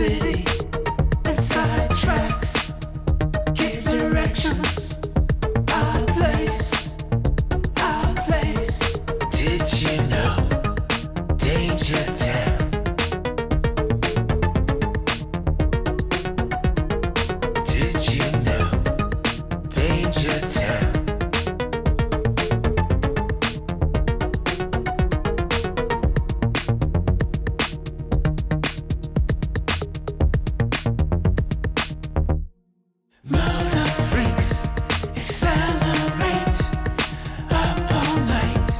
of Motor freaks, accelerate up all night.